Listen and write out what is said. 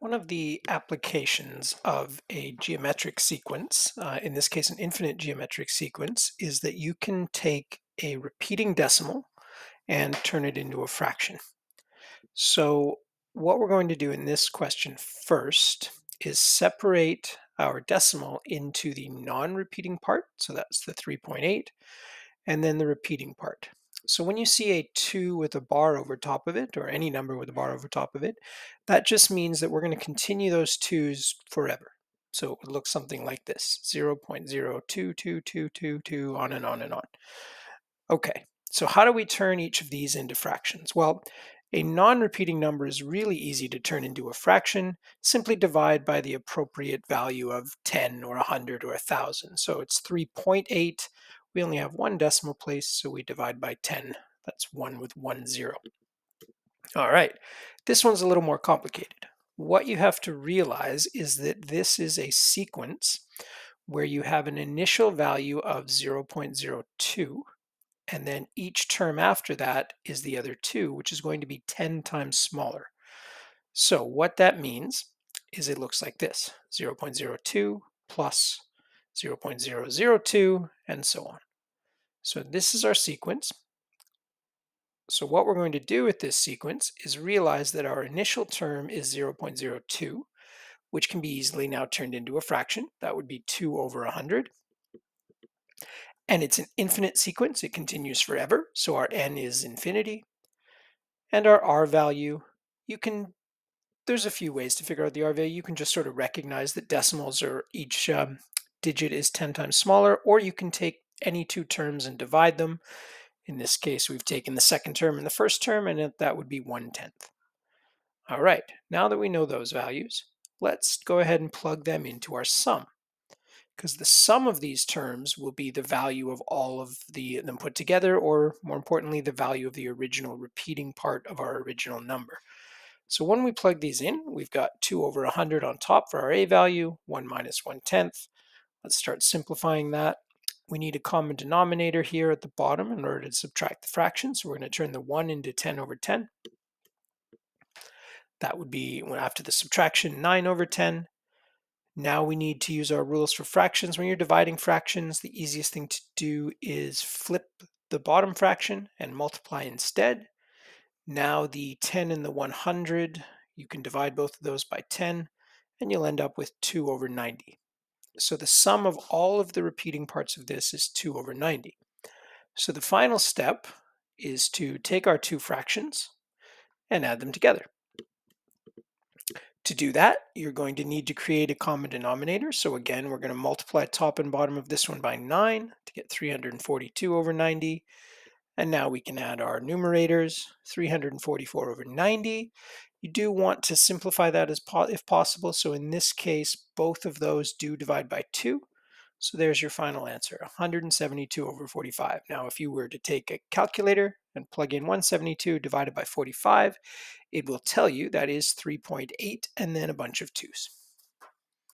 One of the applications of a geometric sequence, uh, in this case an infinite geometric sequence, is that you can take a repeating decimal and turn it into a fraction. So what we're going to do in this question first is separate our decimal into the non-repeating part, so that's the 3.8, and then the repeating part. So when you see a 2 with a bar over top of it, or any number with a bar over top of it, that just means that we're going to continue those 2's forever. So it looks something like this, 0.022222, on and on and on. Okay, so how do we turn each of these into fractions? Well, a non-repeating number is really easy to turn into a fraction. Simply divide by the appropriate value of 10 or 100 or 1000. So it's 3.8 we only have one decimal place, so we divide by 10. That's 1 with one zero. All right, this one's a little more complicated. What you have to realize is that this is a sequence where you have an initial value of 0.02, and then each term after that is the other 2, which is going to be 10 times smaller. So what that means is it looks like this, 0.02 plus 0.002, and so on. So this is our sequence. So what we're going to do with this sequence is realize that our initial term is 0.02, which can be easily now turned into a fraction. That would be 2 over 100. And it's an infinite sequence. It continues forever. So our n is infinity. And our r value, you can, there's a few ways to figure out the r value. You can just sort of recognize that decimals are each um, digit is 10 times smaller, or you can take any two terms and divide them. In this case, we've taken the second term and the first term, and that would be 1 tenth. All right, now that we know those values, let's go ahead and plug them into our sum. Because the sum of these terms will be the value of all of the them put together, or more importantly, the value of the original repeating part of our original number. So when we plug these in, we've got 2 over 100 on top for our a value, 1 minus 1 tenth, Let's start simplifying that. We need a common denominator here at the bottom in order to subtract the fraction. So we're going to turn the 1 into 10 over 10. That would be, after the subtraction, 9 over 10. Now we need to use our rules for fractions. When you're dividing fractions, the easiest thing to do is flip the bottom fraction and multiply instead. Now the 10 and the 100, you can divide both of those by 10, and you'll end up with 2 over 90. So the sum of all of the repeating parts of this is 2 over 90. So the final step is to take our two fractions and add them together. To do that, you're going to need to create a common denominator. So again, we're going to multiply top and bottom of this one by 9 to get 342 over 90. And now we can add our numerators, 344 over 90 you do want to simplify that as po if possible. So in this case, both of those do divide by 2. So there's your final answer, 172 over 45. Now, if you were to take a calculator and plug in 172 divided by 45, it will tell you that is 3.8 and then a bunch of 2's.